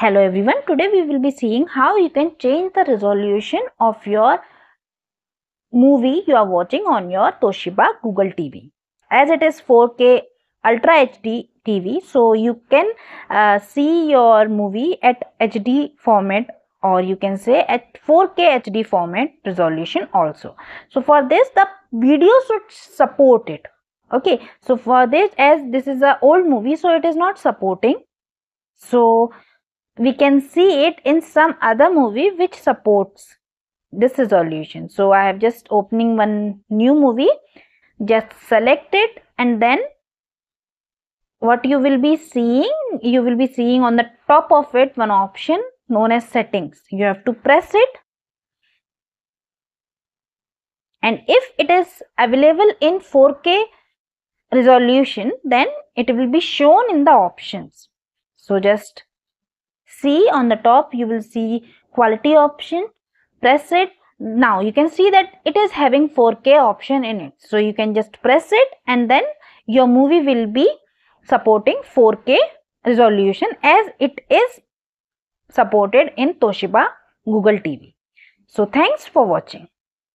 Hello everyone, today we will be seeing how you can change the resolution of your movie you are watching on your Toshiba Google TV. As it is 4K Ultra HD TV, so you can uh, see your movie at HD format or you can say at 4K HD format resolution also. So for this the video should support it. Okay, so for this as this is a old movie so it is not supporting. So we can see it in some other movie which supports this resolution. So i have just opening one new movie just select it and then what you will be seeing you will be seeing on the top of it one option known as settings. You have to press it. And if it is available in 4k resolution then it will be shown in the options. So just see on the top you will see quality option. Press it. Now you can see that it is having 4k option in it. So you can just press it and then your movie will be supporting 4k resolution as it is supported in toshiba google tv so thanks for watching